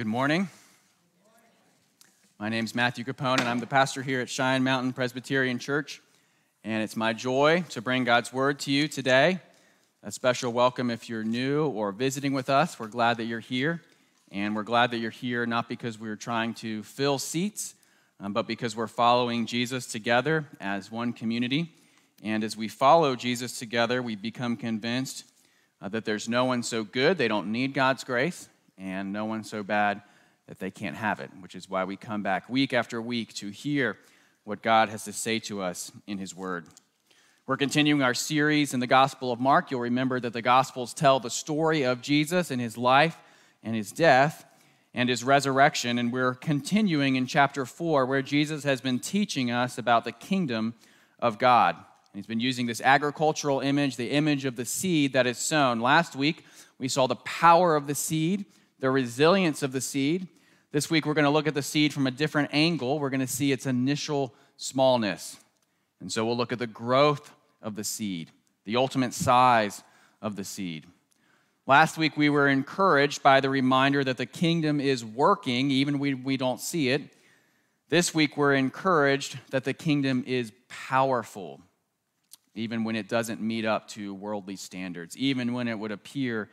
Good morning. My name is Matthew Capone, and I'm the pastor here at Cheyenne Mountain Presbyterian Church. And it's my joy to bring God's word to you today. A special welcome if you're new or visiting with us. We're glad that you're here. And we're glad that you're here not because we're trying to fill seats, um, but because we're following Jesus together as one community. And as we follow Jesus together, we become convinced uh, that there's no one so good they don't need God's grace, and no one so bad that they can't have it, which is why we come back week after week to hear what God has to say to us in His Word. We're continuing our series in the Gospel of Mark. You'll remember that the Gospels tell the story of Jesus and His life and His death and His resurrection. And we're continuing in chapter 4, where Jesus has been teaching us about the kingdom of God. And he's been using this agricultural image, the image of the seed that is sown. Last week, we saw the power of the seed the resilience of the seed. This week, we're going to look at the seed from a different angle. We're going to see its initial smallness. And so we'll look at the growth of the seed, the ultimate size of the seed. Last week, we were encouraged by the reminder that the kingdom is working, even when we don't see it. This week, we're encouraged that the kingdom is powerful, even when it doesn't meet up to worldly standards, even when it would appear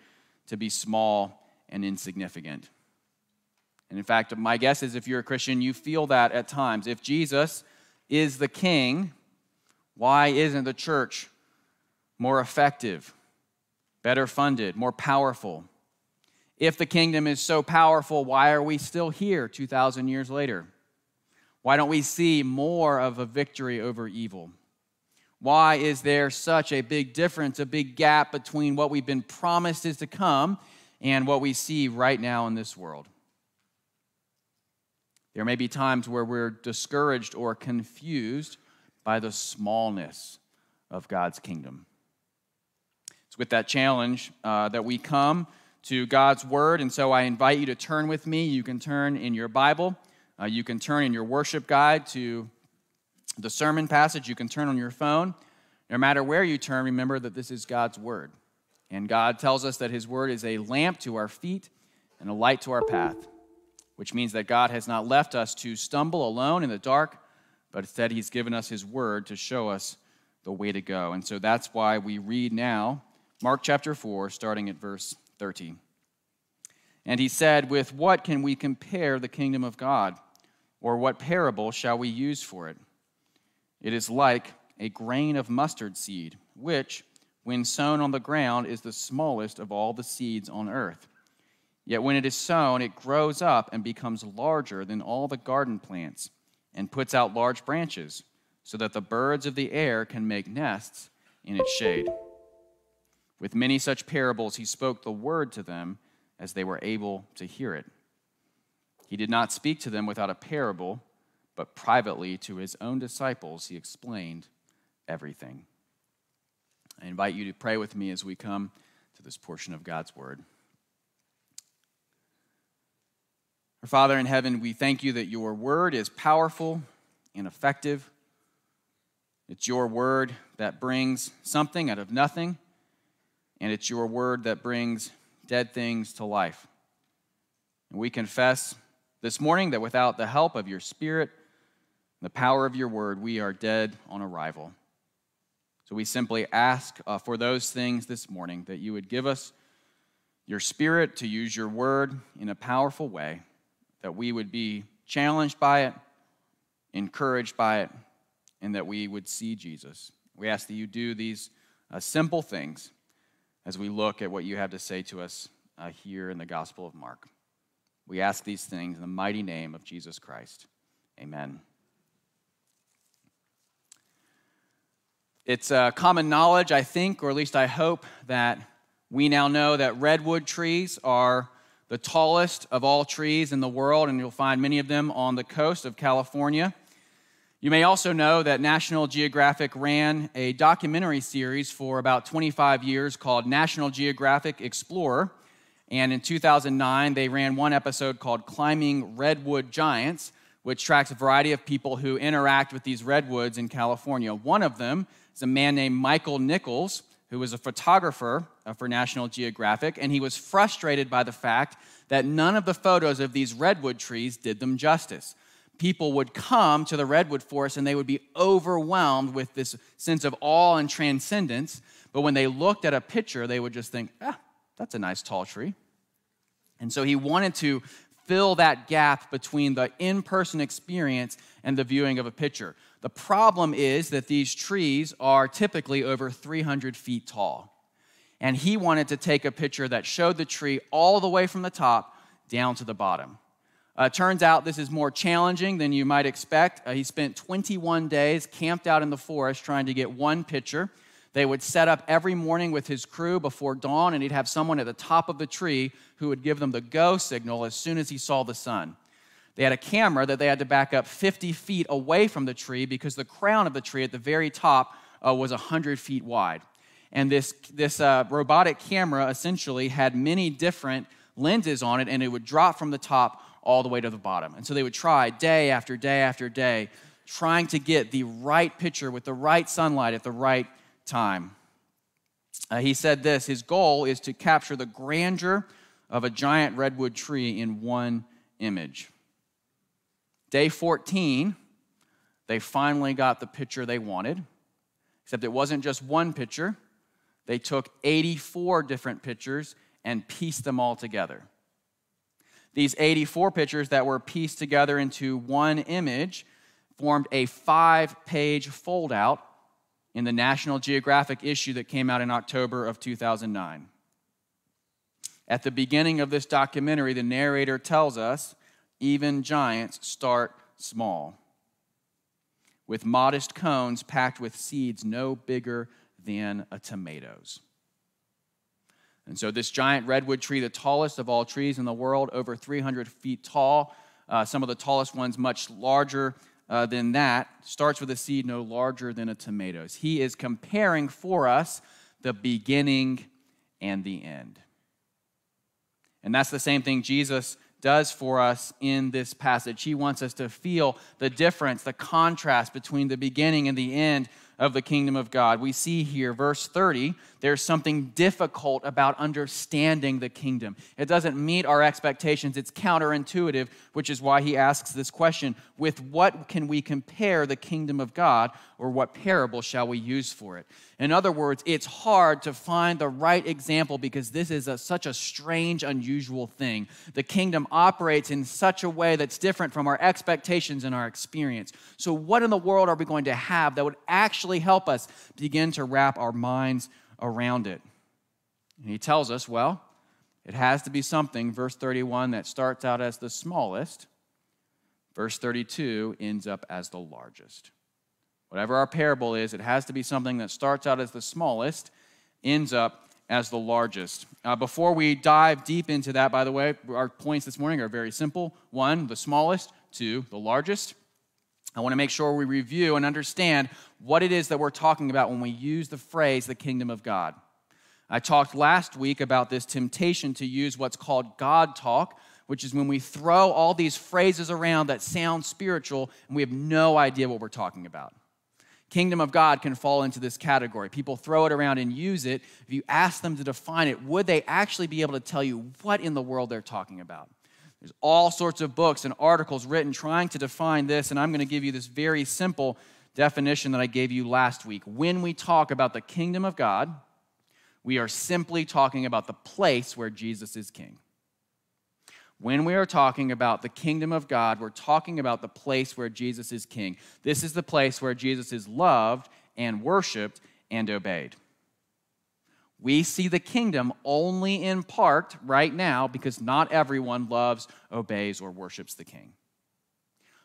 to be small and insignificant. And in fact, my guess is if you're a Christian, you feel that at times. If Jesus is the king, why isn't the church more effective, better funded, more powerful? If the kingdom is so powerful, why are we still here 2,000 years later? Why don't we see more of a victory over evil? Why is there such a big difference, a big gap between what we've been promised is to come and what we see right now in this world. There may be times where we're discouraged or confused by the smallness of God's kingdom. It's with that challenge uh, that we come to God's Word, and so I invite you to turn with me. You can turn in your Bible, uh, you can turn in your worship guide to the sermon passage, you can turn on your phone. No matter where you turn, remember that this is God's Word. And God tells us that His word is a lamp to our feet and a light to our path, which means that God has not left us to stumble alone in the dark, but instead He's given us His word to show us the way to go. And so that's why we read now Mark chapter 4, starting at verse 30. And He said, With what can we compare the kingdom of God? Or what parable shall we use for it? It is like a grain of mustard seed, which, when sown on the ground, is the smallest of all the seeds on earth. Yet when it is sown, it grows up and becomes larger than all the garden plants and puts out large branches, so that the birds of the air can make nests in its shade. With many such parables, he spoke the word to them as they were able to hear it. He did not speak to them without a parable, but privately to his own disciples, he explained everything. Invite you to pray with me as we come to this portion of God's Word. Our Father in heaven, we thank you that your Word is powerful and effective. It's your Word that brings something out of nothing, and it's your Word that brings dead things to life. And we confess this morning that without the help of your Spirit, the power of your Word, we are dead on arrival. So we simply ask uh, for those things this morning that you would give us your spirit to use your word in a powerful way, that we would be challenged by it, encouraged by it, and that we would see Jesus. We ask that you do these uh, simple things as we look at what you have to say to us uh, here in the Gospel of Mark. We ask these things in the mighty name of Jesus Christ. Amen. It's uh, common knowledge, I think, or at least I hope, that we now know that redwood trees are the tallest of all trees in the world, and you'll find many of them on the coast of California. You may also know that National Geographic ran a documentary series for about 25 years called National Geographic Explorer. And in 2009, they ran one episode called Climbing Redwood Giants, which tracks a variety of people who interact with these redwoods in California. One of them is a man named Michael Nichols, who was a photographer uh, for National Geographic, and he was frustrated by the fact that none of the photos of these redwood trees did them justice. People would come to the redwood forest and they would be overwhelmed with this sense of awe and transcendence, but when they looked at a picture, they would just think, ah, that's a nice tall tree. And so he wanted to fill that gap between the in person experience and the viewing of a picture. The problem is that these trees are typically over 300 feet tall. And he wanted to take a picture that showed the tree all the way from the top down to the bottom. Uh, turns out this is more challenging than you might expect. Uh, he spent 21 days camped out in the forest trying to get one picture. They would set up every morning with his crew before dawn, and he'd have someone at the top of the tree who would give them the go signal as soon as he saw the sun. They had a camera that they had to back up 50 feet away from the tree because the crown of the tree at the very top uh, was 100 feet wide. And this, this uh, robotic camera essentially had many different lenses on it, and it would drop from the top all the way to the bottom. And so they would try day after day after day, trying to get the right picture with the right sunlight at the right time. Uh, he said this his goal is to capture the grandeur of a giant redwood tree in one image. Day 14, they finally got the picture they wanted, except it wasn't just one picture. They took 84 different pictures and pieced them all together. These 84 pictures that were pieced together into one image formed a five page foldout in the National Geographic issue that came out in October of 2009. At the beginning of this documentary, the narrator tells us even giants start small, with modest cones packed with seeds no bigger than a tomato's. And so, this giant redwood tree, the tallest of all trees in the world, over 300 feet tall, uh, some of the tallest ones much larger uh, than that, starts with a seed no larger than a tomato's. He is comparing for us the beginning and the end. And that's the same thing Jesus does for us in this passage. He wants us to feel the difference, the contrast between the beginning and the end of the kingdom of God. We see here, verse 30, there's something difficult about understanding the kingdom. It doesn't meet our expectations, it's counterintuitive, which is why he asks this question with what can we compare the kingdom of God, or what parable shall we use for it? In other words, it's hard to find the right example because this is a, such a strange, unusual thing. The kingdom operates in such a way that's different from our expectations and our experience. So, what in the world are we going to have that would actually help us begin to wrap our minds around it? And he tells us, well, it has to be something, verse 31, that starts out as the smallest, verse 32 ends up as the largest. Whatever our parable is, it has to be something that starts out as the smallest, ends up as the largest. Uh, before we dive deep into that, by the way, our points this morning are very simple. One, the smallest. Two, the largest. I want to make sure we review and understand what it is that we're talking about when we use the phrase the kingdom of God. I talked last week about this temptation to use what's called God talk, which is when we throw all these phrases around that sound spiritual and we have no idea what we're talking about. Kingdom of God can fall into this category. People throw it around and use it. If you ask them to define it, would they actually be able to tell you what in the world they're talking about? There's all sorts of books and articles written trying to define this, and I'm going to give you this very simple definition that I gave you last week. When we talk about the kingdom of God, we are simply talking about the place where Jesus is king. When we are talking about the kingdom of God, we're talking about the place where Jesus is king. This is the place where Jesus is loved and worshiped and obeyed. We see the kingdom only in part right now because not everyone loves, obeys, or worships the king.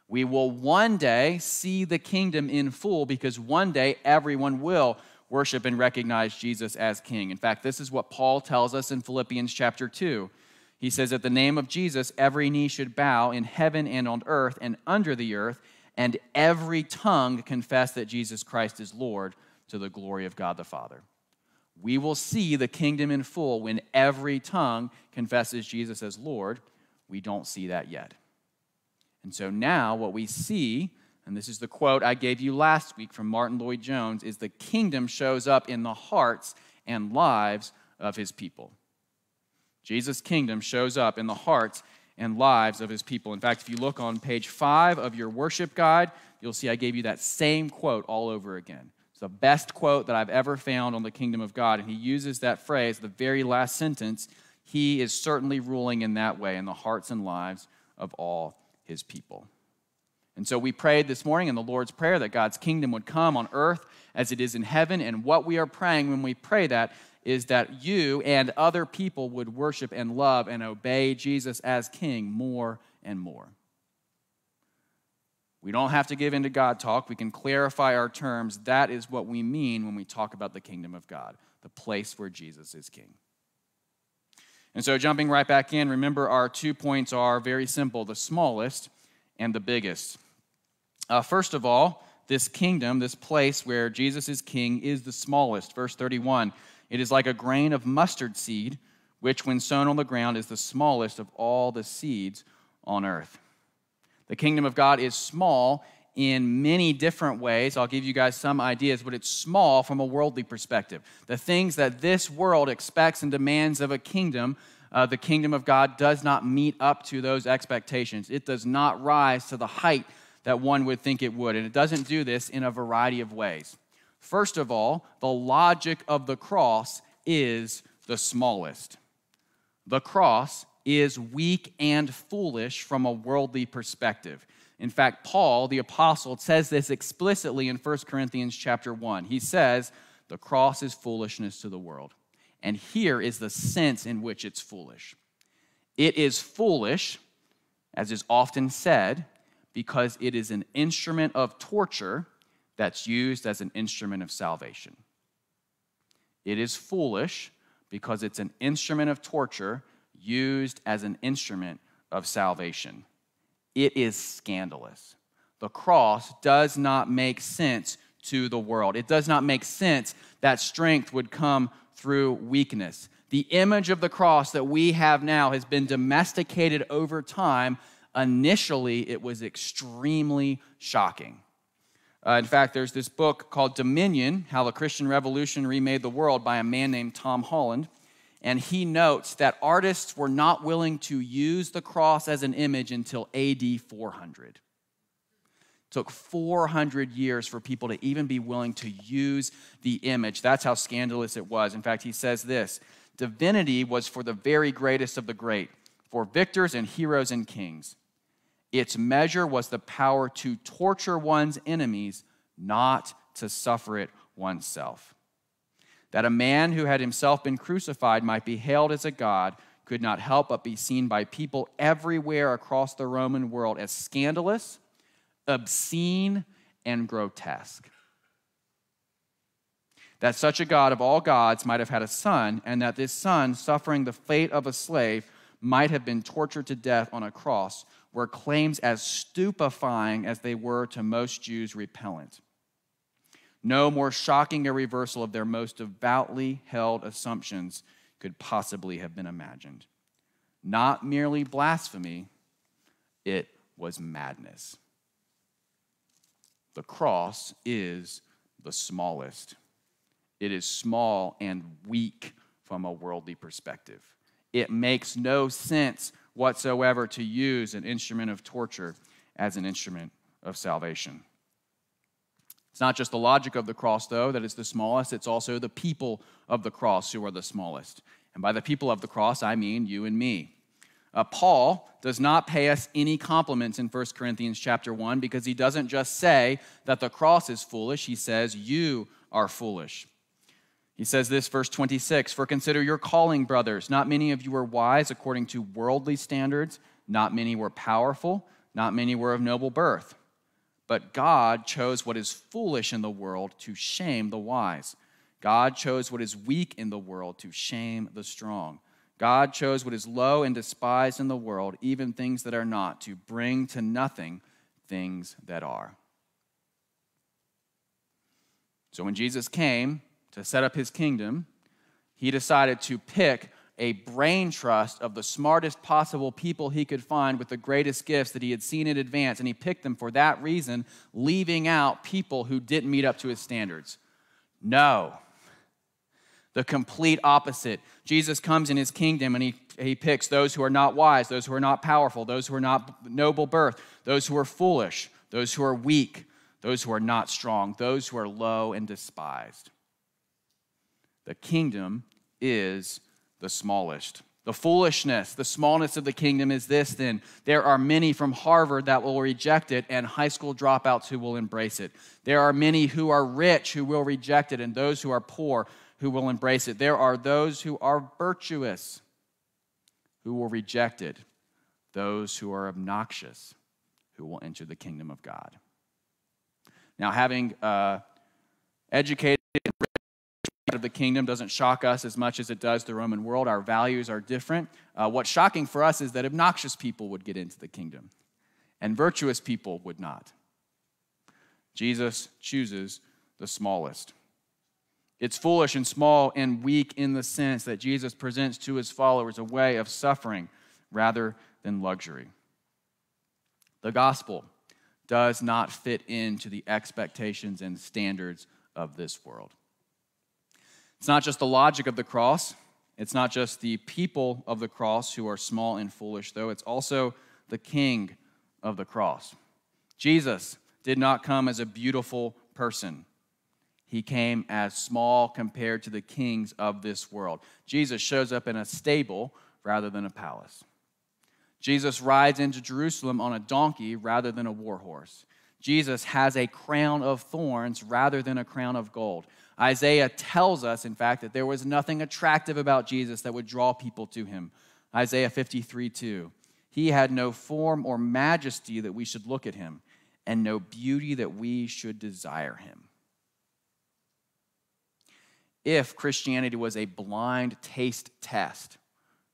We will one day see the kingdom in full because one day everyone will worship and recognize Jesus as king. In fact, this is what Paul tells us in Philippians chapter 2. He says, At the name of Jesus, every knee should bow in heaven and on earth and under the earth, and every tongue confess that Jesus Christ is Lord to the glory of God the Father. We will see the kingdom in full when every tongue confesses Jesus as Lord. We don't see that yet. And so now what we see, and this is the quote I gave you last week from Martyn Lloyd-Jones, is the kingdom shows up in the hearts and lives of his people. Jesus' kingdom shows up in the hearts and lives of his people. In fact, if you look on page five of your worship guide, you'll see I gave you that same quote all over again. The best quote that I've ever found on the kingdom of God. And he uses that phrase, the very last sentence. He is certainly ruling in that way in the hearts and lives of all his people. And so we prayed this morning in the Lord's Prayer that God's kingdom would come on earth as it is in heaven. And what we are praying when we pray that is that you and other people would worship and love and obey Jesus as King more and more. We don't have to give into God talk. We can clarify our terms. That is what we mean when we talk about the kingdom of God, the place where Jesus is King. And so, jumping right back in, remember our two points are very simple the smallest and the biggest. Uh, first of all, this kingdom, this place where Jesus is king, is the smallest. Verse 31 It is like a grain of mustard seed, which, when sown on the ground, is the smallest of all the seeds on earth. The kingdom of God is small in many different ways. I'll give you guys some ideas, but it's small from a worldly perspective. The things that this world expects and demands of a kingdom, uh, the kingdom of God does not meet up to those expectations. It does not rise to the height that one would think it would. And it doesn't do this in a variety of ways. First of all, the logic of the cross is the smallest. The cross is weak and foolish from a worldly perspective. In fact, Paul, the apostle, says this explicitly in 1 Corinthians chapter 1. He says, The cross is foolishness to the world. And here is the sense in which it's foolish. It is foolish, as is often said, because it is an instrument of torture that's used as an instrument of salvation. It is foolish because it's an instrument of torture used as an instrument of salvation. It is scandalous. The cross does not make sense to the world. It does not make sense that strength would come through weakness. The image of the cross that we have now has been domesticated over time initially it was extremely shocking. Uh, in fact, there's this book called Dominion How the Christian Revolution Remade the World by a man named Tom Holland. And he notes that artists were not willing to use the cross as an image until AD 400. It took 400 years for people to even be willing to use the image. That's how scandalous it was. In fact, he says this Divinity was for the very greatest of the great, for victors and heroes and kings. Its measure was the power to torture one's enemies, not to suffer it oneself. That a man who had himself been crucified might be hailed as a God could not help but be seen by people everywhere across the Roman world as scandalous, obscene, and grotesque. That such a God of all gods might have had a son, and that this son, suffering the fate of a slave, might have been tortured to death on a cross were claims as stupefying as they were to most Jews repellent. No more shocking a reversal of their most devoutly held assumptions could possibly have been imagined. Not merely blasphemy, it was madness. The cross is the smallest. It is small and weak from a worldly perspective. It makes no sense whatsoever to use an instrument of torture as an instrument of salvation. It's not just the logic of the cross, though, that it's the smallest, it's also the people of the cross who are the smallest. And by the people of the cross, I mean you and me. Uh, Paul does not pay us any compliments in 1 Corinthians chapter 1 because he doesn't just say that the cross is foolish, he says, You are foolish. He says this, verse 26 For consider your calling, brothers. Not many of you were wise according to worldly standards, not many were powerful, not many were of noble birth. But God chose what is foolish in the world to shame the wise. God chose what is weak in the world to shame the strong. God chose what is low and despised in the world, even things that are not, to bring to nothing things that are. So when Jesus came, to set up his kingdom, he decided to pick a brain trust of the smartest possible people he could find with the greatest gifts that he had seen in advance. And he picked them for that reason, leaving out people who didn't meet up to his standards. No. The complete opposite. Jesus comes in his kingdom and he, he picks those who are not wise, those who are not powerful, those who are not noble birth, those who are foolish, those who are weak, those who are not strong, those who are low and despised. The kingdom is the smallest. The foolishness, the smallness of the kingdom is this then. There are many from Harvard that will reject it, and high school dropouts who will embrace it. There are many who are rich who will reject it, and those who are poor who will embrace it. There are those who are virtuous who will reject it, those who are obnoxious who will enter the kingdom of God. Now, having uh, educated of the kingdom doesn't shock us as much as it does the Roman world. Our values are different. Uh, what's shocking for us is that obnoxious people would get into the kingdom and virtuous people would not. Jesus chooses the smallest. It's foolish and small and weak in the sense that Jesus presents to his followers a way of suffering rather than luxury. The gospel does not fit into the expectations and standards of this world. It's not just the logic of the cross, it's not just the people of the cross who are small and foolish, though, it's also the king of the cross. Jesus did not come as a beautiful person. He came as small compared to the kings of this world. Jesus shows up in a stable rather than a palace. Jesus rides into Jerusalem on a donkey rather than a war horse. Jesus has a crown of thorns rather than a crown of gold. Isaiah tells us, in fact, that there was nothing attractive about Jesus that would draw people to him. Isaiah 53 2. He had no form or majesty that we should look at him, and no beauty that we should desire him. If Christianity was a blind taste test,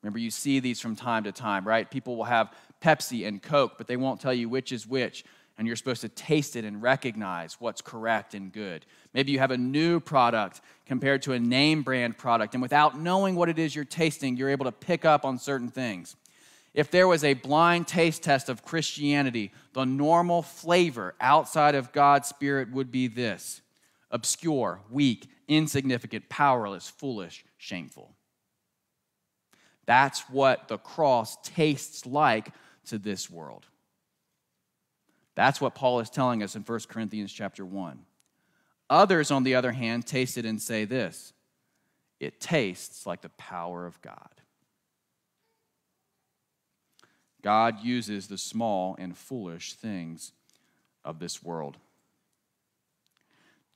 remember you see these from time to time, right? People will have Pepsi and Coke, but they won't tell you which is which and you're supposed to taste it and recognize what's correct and good. Maybe you have a new product compared to a name brand product, and without knowing what it is you're tasting, you're able to pick up on certain things. If there was a blind taste test of Christianity, the normal flavor outside of God's Spirit would be this obscure, weak, insignificant, powerless, foolish, shameful. That's what the cross tastes like to this world. That's what Paul is telling us in 1 Corinthians chapter 1. Others, on the other hand, taste it and say this it tastes like the power of God. God uses the small and foolish things of this world.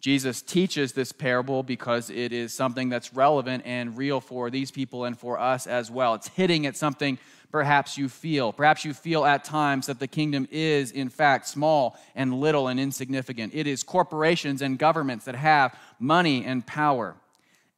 Jesus teaches this parable because it is something that's relevant and real for these people and for us as well. It's hitting at something perhaps you feel. Perhaps you feel at times that the kingdom is, in fact, small and little and insignificant. It is corporations and governments that have money and power.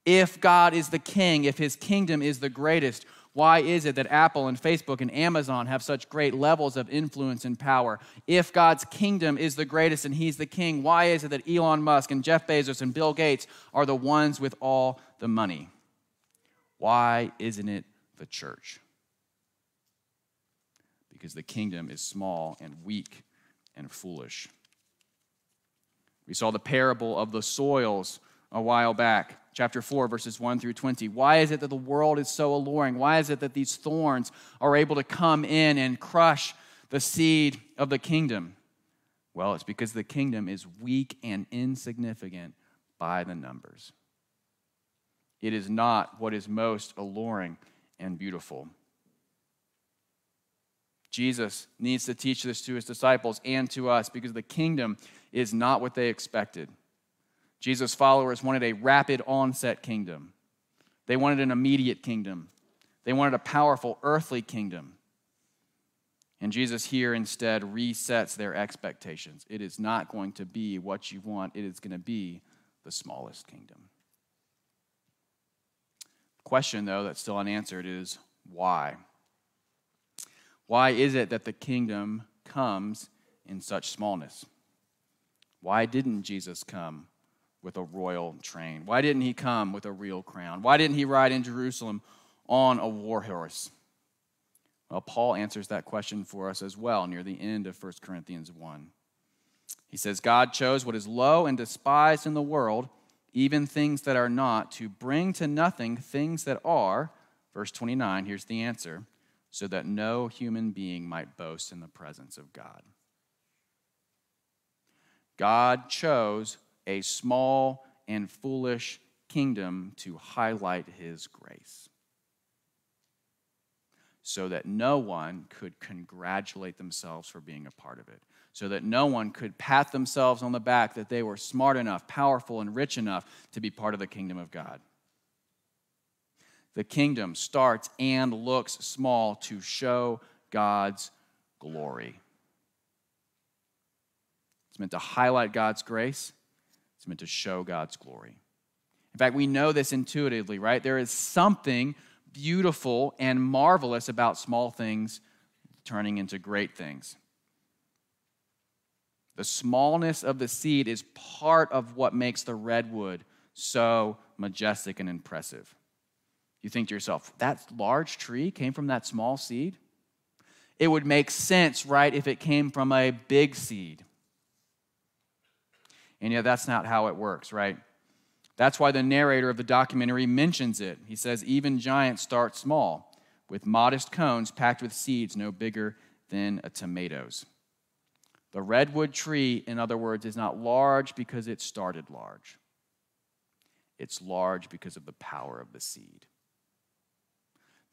If God is the king, if his kingdom is the greatest, why is it that Apple and Facebook and Amazon have such great levels of influence and power? If God's kingdom is the greatest and he's the king, why is it that Elon Musk and Jeff Bezos and Bill Gates are the ones with all the money? Why isn't it the church? Because the kingdom is small and weak and foolish. We saw the parable of the soils a while back, chapter 4, verses 1 through 20. Why is it that the world is so alluring? Why is it that these thorns are able to come in and crush the seed of the kingdom? Well, it's because the kingdom is weak and insignificant by the numbers. It is not what is most alluring and beautiful. Jesus needs to teach this to his disciples and to us because the kingdom is not what they expected. Jesus' followers wanted a rapid onset kingdom, they wanted an immediate kingdom, they wanted a powerful earthly kingdom. And Jesus here instead resets their expectations. It is not going to be what you want, it is going to be the smallest kingdom. Question, though, that's still unanswered is why? Why is it that the kingdom comes in such smallness? Why didn't Jesus come with a royal train? Why didn't he come with a real crown? Why didn't he ride in Jerusalem on a war horse? Well, Paul answers that question for us as well near the end of 1 Corinthians 1. He says, God chose what is low and despised in the world, even things that are not, to bring to nothing things that are. Verse 29, here's the answer so that no human being might boast in the presence of God. God chose a small and foolish kingdom to highlight his grace so that no one could congratulate themselves for being a part of it, so that no one could pat themselves on the back that they were smart enough, powerful, and rich enough to be part of the kingdom of God. The kingdom starts and looks small to show God's glory. It's meant to highlight God's grace, it's meant to show God's glory. In fact, we know this intuitively, right? There is something beautiful and marvelous about small things turning into great things. The smallness of the seed is part of what makes the redwood so majestic and impressive. You think to yourself, that large tree came from that small seed? It would make sense, right, if it came from a big seed. And yet, that's not how it works, right? That's why the narrator of the documentary mentions it. He says, Even giants start small, with modest cones packed with seeds no bigger than a tomato's. The redwood tree, in other words, is not large because it started large. It's large because of the power of the seed.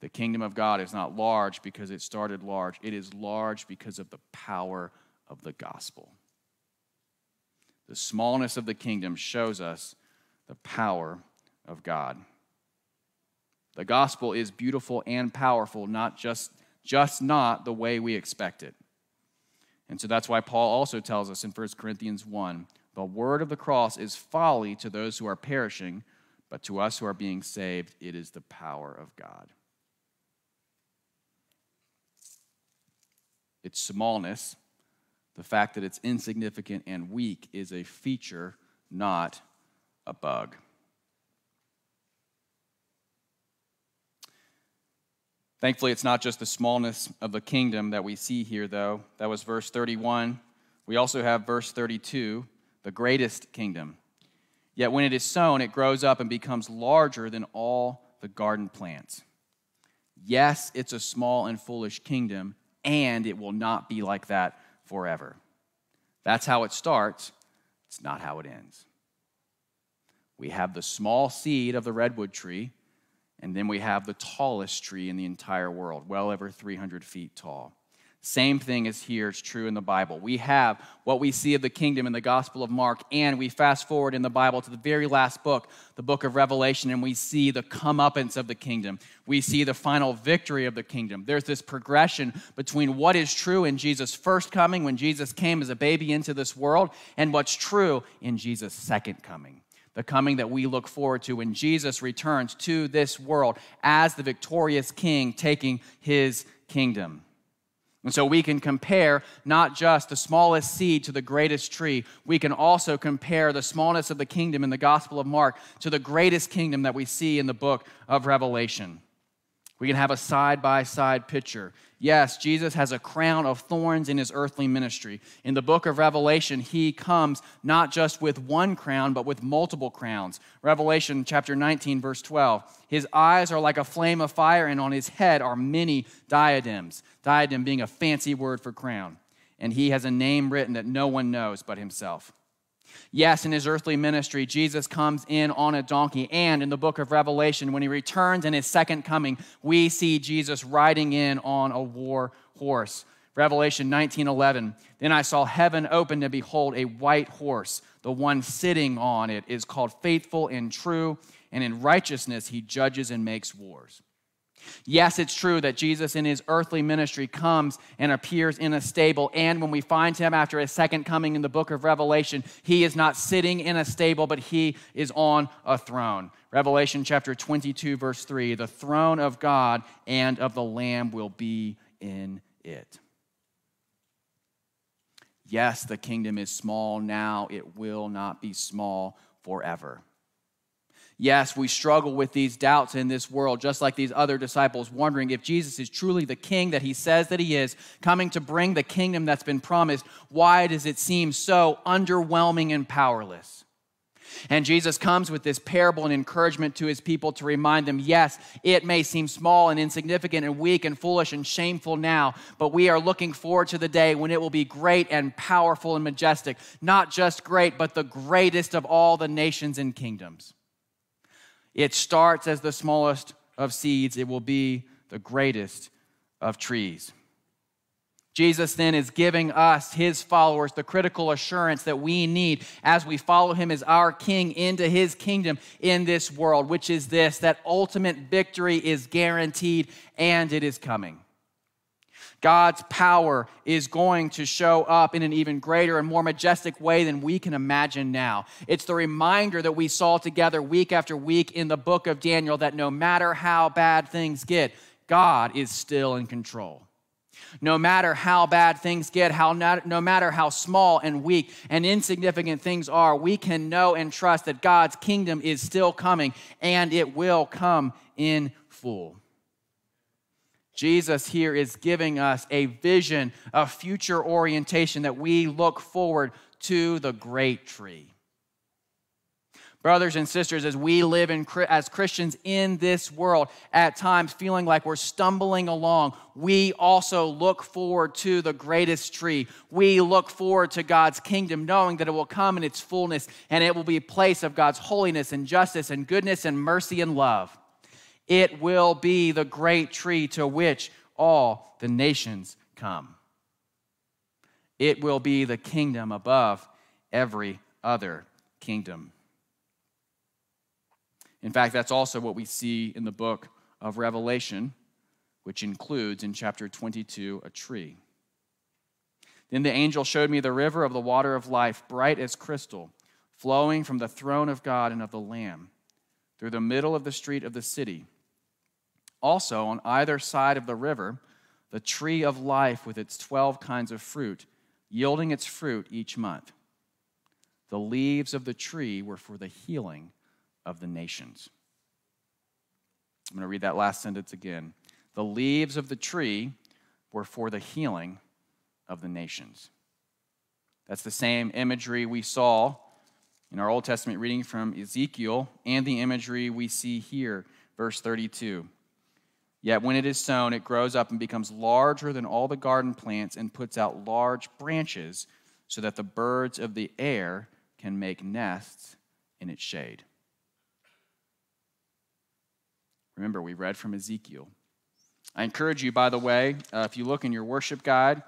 The kingdom of God is not large because it started large, it is large because of the power of the gospel. The smallness of the kingdom shows us the power of God. The gospel is beautiful and powerful, not just, just not the way we expect it. And so that's why Paul also tells us in 1 Corinthians 1 the word of the cross is folly to those who are perishing, but to us who are being saved, it is the power of God. Its smallness, the fact that it's insignificant and weak, is a feature, not a bug. Thankfully, it's not just the smallness of the kingdom that we see here, though. That was verse 31. We also have verse 32, the greatest kingdom. Yet when it is sown, it grows up and becomes larger than all the garden plants. Yes, it's a small and foolish kingdom, and it will not be like that forever. That's how it starts, it's not how it ends. We have the small seed of the redwood tree, and then we have the tallest tree in the entire world, well over 300 feet tall. Same thing is here, it's true in the Bible. We have what we see of the kingdom in the Gospel of Mark, and we fast forward in the Bible to the very last book, the book of Revelation, and we see the comeuppance of the kingdom. We see the final victory of the kingdom. There's this progression between what is true in Jesus' first coming, when Jesus came as a baby into this world, and what's true in Jesus' second coming the coming that we look forward to when Jesus returns to this world as the victorious king taking his kingdom. And so we can compare not just the smallest seed to the greatest tree, we can also compare the smallness of the kingdom in the Gospel of Mark to the greatest kingdom that we see in the book of Revelation. We can have a side by side picture. Yes, Jesus has a crown of thorns in his earthly ministry. In the book of Revelation, he comes not just with one crown, but with multiple crowns. Revelation chapter 19, verse 12. His eyes are like a flame of fire, and on his head are many diadems. Diadem being a fancy word for crown. And he has a name written that no one knows but himself. Yes, in his earthly ministry, Jesus comes in on a donkey. And in the book of Revelation, when he returns in his second coming, we see Jesus riding in on a war horse. Revelation 19:11. Then I saw heaven open and behold a white horse. The one sitting on it is called faithful and true, and in righteousness he judges and makes wars. Yes, it's true that Jesus in his earthly ministry comes and appears in a stable. And when we find him after his second coming in the book of Revelation, he is not sitting in a stable, but he is on a throne. Revelation chapter 22, verse 3 the throne of God and of the Lamb will be in it. Yes, the kingdom is small now, it will not be small forever. Yes, we struggle with these doubts in this world, just like these other disciples, wondering if Jesus is truly the king that he says that he is, coming to bring the kingdom that's been promised. Why does it seem so underwhelming and powerless? And Jesus comes with this parable and encouragement to his people to remind them yes, it may seem small and insignificant and weak and foolish and shameful now, but we are looking forward to the day when it will be great and powerful and majestic. Not just great, but the greatest of all the nations and kingdoms. It starts as the smallest of seeds, it will be the greatest of trees. Jesus then is giving us, his followers, the critical assurance that we need as we follow him as our king into his kingdom in this world, which is this that ultimate victory is guaranteed and it is coming. God's power is going to show up in an even greater and more majestic way than we can imagine now. It's the reminder that we saw together week after week in the book of Daniel that no matter how bad things get, God is still in control. No matter how bad things get, how not, no matter how small and weak and insignificant things are, we can know and trust that God's kingdom is still coming and it will come in full. Jesus here is giving us a vision, a future orientation that we look forward to the great tree. Brothers and sisters, as we live in, as Christians in this world, at times feeling like we're stumbling along, we also look forward to the greatest tree. We look forward to God's kingdom, knowing that it will come in its fullness and it will be a place of God's holiness and justice and goodness and mercy and love. It will be the great tree to which all the nations come. It will be the kingdom above every other kingdom. In fact, that's also what we see in the book of Revelation, which includes in chapter 22 a tree. Then the angel showed me the river of the water of life, bright as crystal, flowing from the throne of God and of the Lamb, through the middle of the street of the city. Also, on either side of the river, the tree of life with its 12 kinds of fruit, yielding its fruit each month. The leaves of the tree were for the healing of the nations. I'm going to read that last sentence again. The leaves of the tree were for the healing of the nations. That's the same imagery we saw in our Old Testament reading from Ezekiel and the imagery we see here, verse 32. Yet when it is sown, it grows up and becomes larger than all the garden plants and puts out large branches so that the birds of the air can make nests in its shade. Remember, we read from Ezekiel. I encourage you, by the way, uh, if you look in your worship guide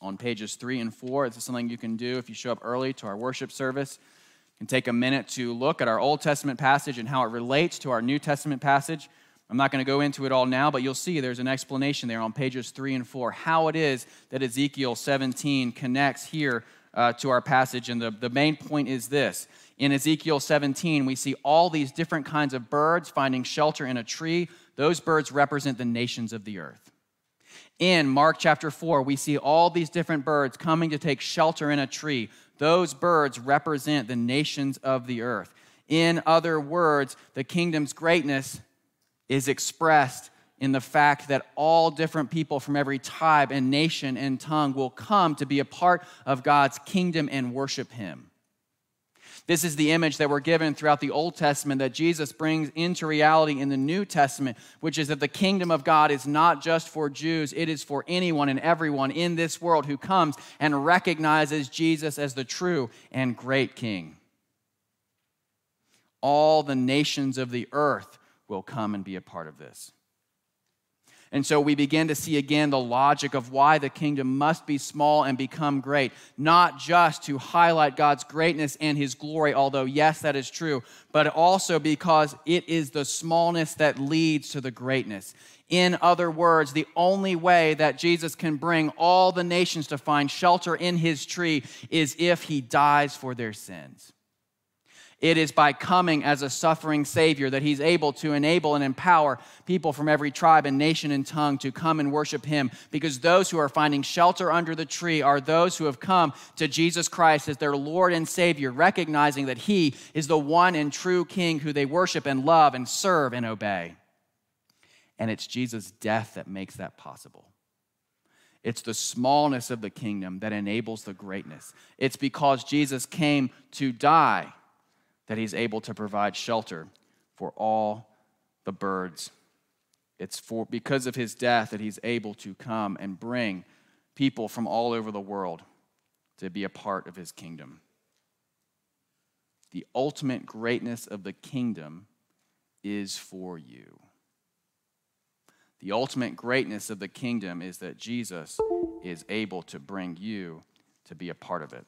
on pages three and four, this is something you can do if you show up early to our worship service. You can take a minute to look at our Old Testament passage and how it relates to our New Testament passage. I'm not going to go into it all now, but you'll see there's an explanation there on pages three and four how it is that Ezekiel 17 connects here uh, to our passage. And the, the main point is this in Ezekiel 17, we see all these different kinds of birds finding shelter in a tree. Those birds represent the nations of the earth. In Mark chapter 4, we see all these different birds coming to take shelter in a tree. Those birds represent the nations of the earth. In other words, the kingdom's greatness is expressed in the fact that all different people from every tribe and nation and tongue will come to be a part of God's kingdom and worship Him. This is the image that we're given throughout the Old Testament that Jesus brings into reality in the New Testament, which is that the kingdom of God is not just for Jews, it is for anyone and everyone in this world who comes and recognizes Jesus as the true and great King. All the nations of the earth will come and be a part of this. And so we begin to see again the logic of why the kingdom must be small and become great, not just to highlight God's greatness and his glory, although, yes, that is true, but also because it is the smallness that leads to the greatness. In other words, the only way that Jesus can bring all the nations to find shelter in his tree is if he dies for their sins. It is by coming as a suffering Savior that He's able to enable and empower people from every tribe and nation and tongue to come and worship Him. Because those who are finding shelter under the tree are those who have come to Jesus Christ as their Lord and Savior, recognizing that He is the one and true King who they worship and love and serve and obey. And it's Jesus' death that makes that possible. It's the smallness of the kingdom that enables the greatness. It's because Jesus came to die that he's able to provide shelter for all the birds. It's for because of his death that he's able to come and bring people from all over the world to be a part of his kingdom. The ultimate greatness of the kingdom is for you. The ultimate greatness of the kingdom is that Jesus is able to bring you to be a part of it.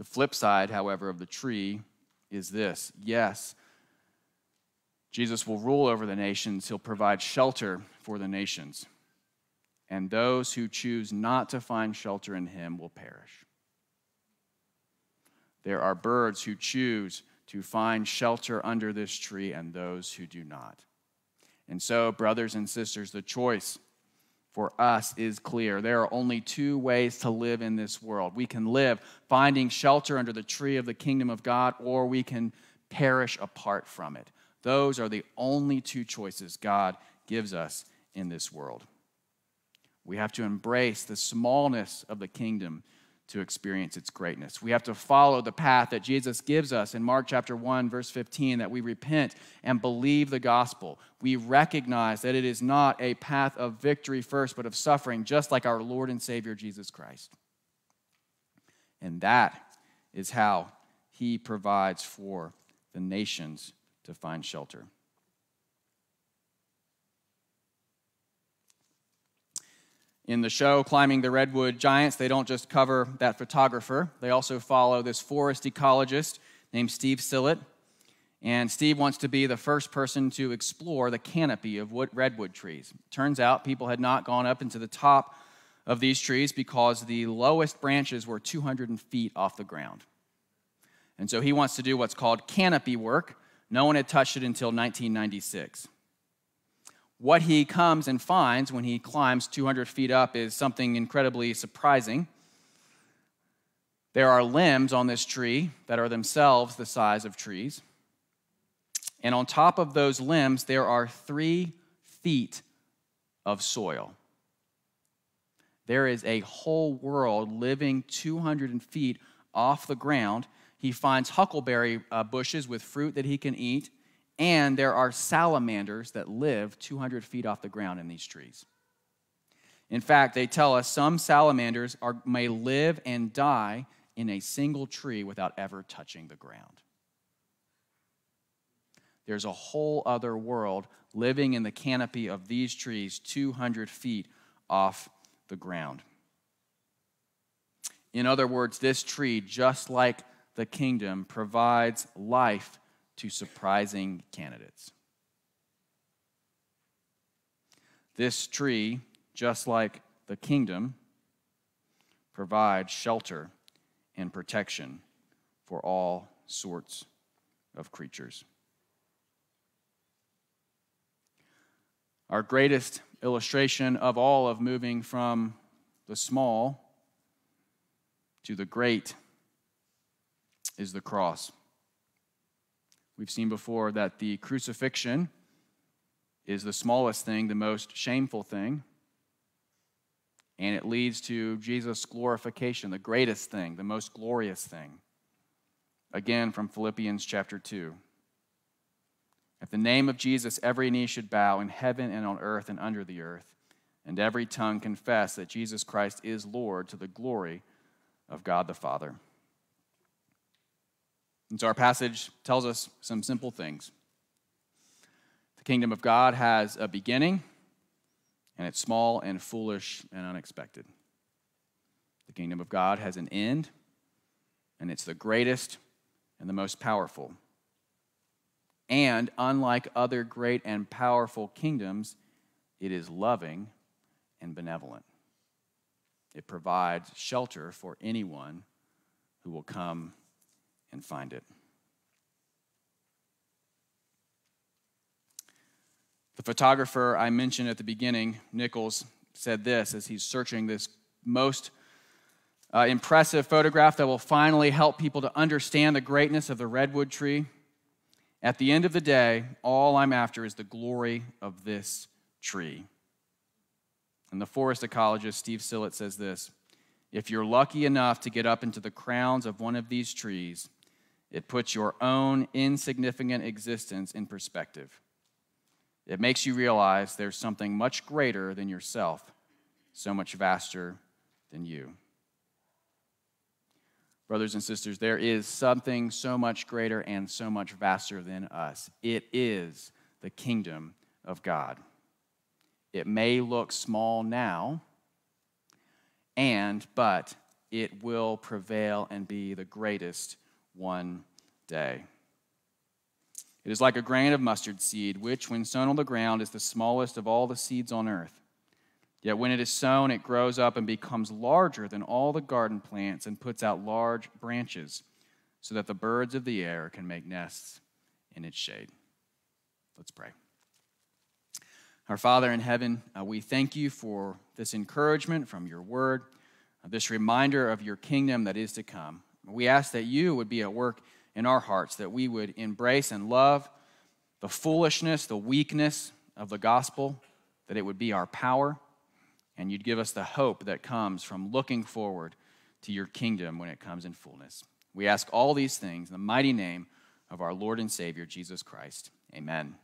The flip side, however, of the tree is this yes, Jesus will rule over the nations, he'll provide shelter for the nations. And those who choose not to find shelter in him will perish. There are birds who choose to find shelter under this tree and those who do not. And so, brothers and sisters, the choice for us is clear. There are only two ways to live in this world. We can live finding shelter under the tree of the kingdom of God, or we can perish apart from it. Those are the only two choices God gives us in this world. We have to embrace the smallness of the kingdom to experience its greatness. We have to follow the path that Jesus gives us in Mark chapter 1 verse 15 that we repent and believe the gospel. We recognize that it is not a path of victory first but of suffering just like our Lord and Savior Jesus Christ. And that is how he provides for the nations to find shelter. In the show, Climbing the Redwood Giants, they don't just cover that photographer, they also follow this forest ecologist named Steve Sillett. And Steve wants to be the first person to explore the canopy of wood, redwood trees. Turns out people had not gone up into the top of these trees because the lowest branches were 200 feet off the ground. And so he wants to do what's called canopy work. No one had touched it until 1996 what he comes and finds when he climbs 200 feet up is something incredibly surprising. There are limbs on this tree that are themselves the size of trees. And on top of those limbs, there are three feet of soil. There is a whole world living 200 feet off the ground. He finds huckleberry uh, bushes with fruit that he can eat and there are salamanders that live 200 feet off the ground in these trees. In fact, they tell us some salamanders are, may live and die in a single tree without ever touching the ground. There's a whole other world living in the canopy of these trees 200 feet off the ground. In other words, this tree, just like the kingdom, provides life to surprising candidates. This tree, just like the kingdom, provides shelter and protection for all sorts of creatures. Our greatest illustration of all of moving from the small to the great is the cross. We've seen before that the crucifixion is the smallest thing, the most shameful thing, and it leads to Jesus' glorification, the greatest thing, the most glorious thing. Again, from Philippians chapter 2. At the name of Jesus, every knee should bow in heaven and on earth and under the earth, and every tongue confess that Jesus Christ is Lord to the glory of God the Father. And so our passage tells us some simple things. The kingdom of God has a beginning, and it's small and foolish and unexpected. The kingdom of God has an end, and it's the greatest and the most powerful. And unlike other great and powerful kingdoms, it is loving and benevolent. It provides shelter for anyone who will come and find it. The photographer I mentioned at the beginning, Nichols, said this as he's searching this most uh, impressive photograph that will finally help people to understand the greatness of the redwood tree. At the end of the day, all I'm after is the glory of this tree. And the forest ecologist Steve Sillett says this if you're lucky enough to get up into the crowns of one of these trees, it puts your own insignificant existence in perspective. It makes you realize there's something much greater than yourself, so much vaster than you. Brothers and sisters, there is something so much greater and so much vaster than us. It is the kingdom of God. It may look small now, and but it will prevail and be the greatest one day. It is like a grain of mustard seed, which, when sown on the ground, is the smallest of all the seeds on earth. Yet when it is sown, it grows up and becomes larger than all the garden plants and puts out large branches so that the birds of the air can make nests in its shade. Let's pray. Our Father in heaven, uh, we thank you for this encouragement from your word, uh, this reminder of your kingdom that is to come. We ask that you would be at work in our hearts, that we would embrace and love the foolishness, the weakness of the gospel, that it would be our power and you'd give us the hope that comes from looking forward to your kingdom when it comes in fullness. We ask all these things in the mighty name of our Lord and Savior, Jesus Christ. Amen.